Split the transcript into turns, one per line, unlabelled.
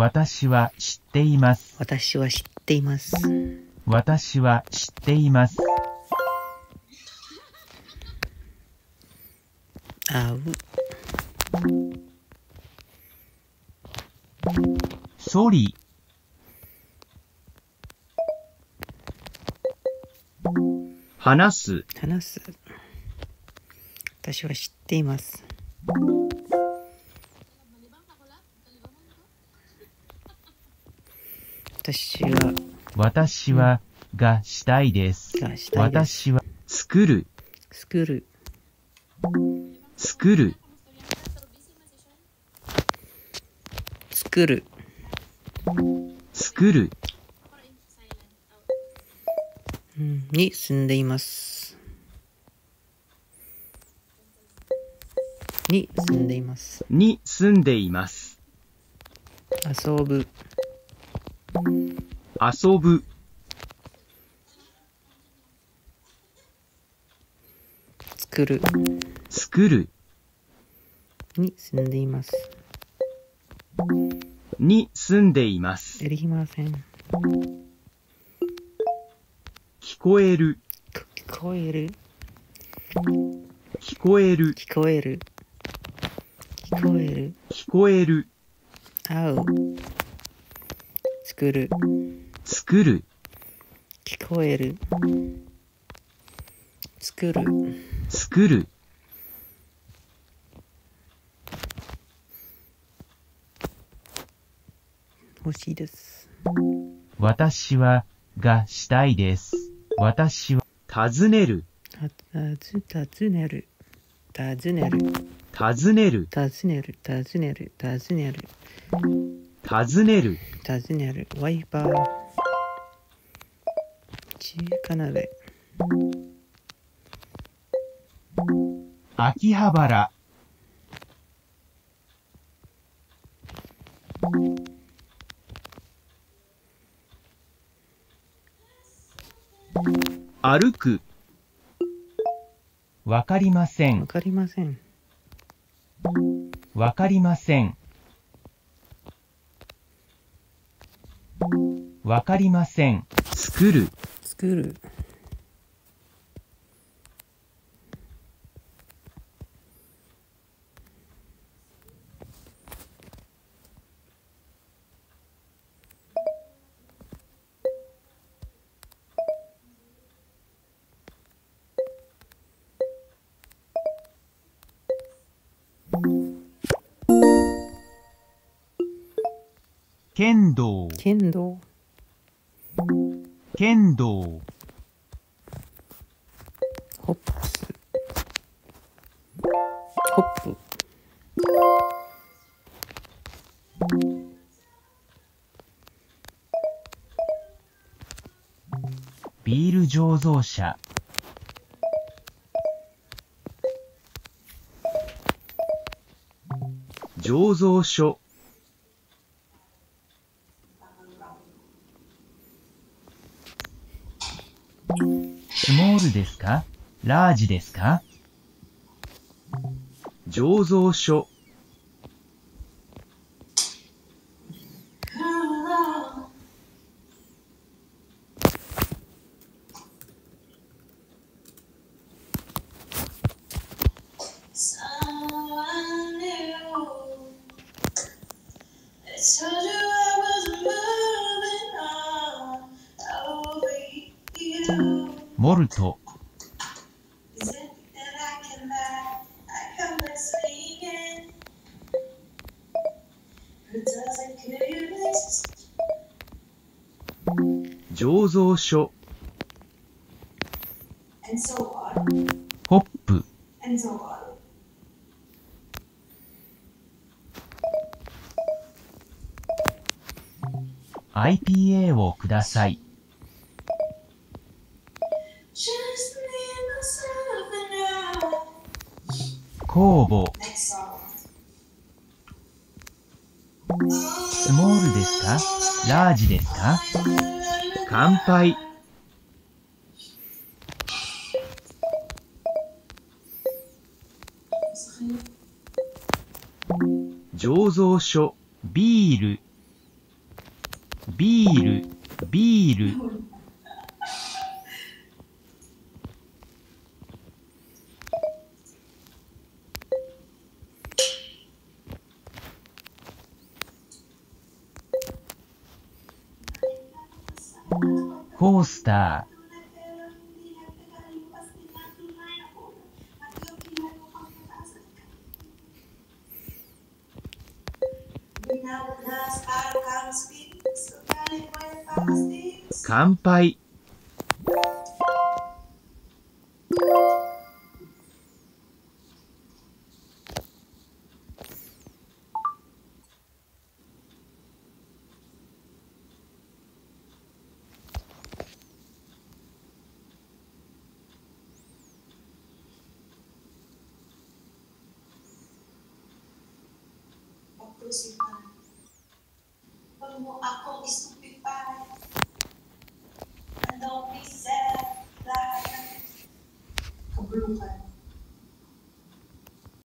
私は知っています。
私は知っています。
私は知っています。
会う。
ソリ、話す、
話す。私は知っています。私は、
私は、がしたいです。
がしたいです。
私は、作る、
作る。
作る、
作る。
作る、
うんに住んでいます。に住んでいます。
に住んでいます。
遊ぶ。
遊ぶ、
作る。
作る、
に住んでいます。
に住んでいます。
やりません。
聞こえる、
聞こえる。
聞こえる、
聞こえる。聞こえる。
聞こえる、
会う。作る。
作る、
聞こえる。作る。
作る、
欲しいです。
私は、がしたいです。私は、尋ねる、
た、たず、尋ねる。尋ねる。
尋ねる、
尋ねる。尋ねる。尋ねる。
尋ねる、
尋ねる。ワイパー。中華鍋。
秋葉原、歩く、わかりません、
わかりません。
わかりません。わかりません。作る、
作る。
剣道、
剣道。
剣道、
ホップス。ホップ。
ビール醸造車、醸造所、スモールですかラージですか？醸造所、モルト、醸造所ホップ。IPA をください。コー。ですか？ラージですか？乾杯。醸造所、ビール、
ビール、ビール。コースター。乾杯。
crucified. Como ako estupefied and only sad, like.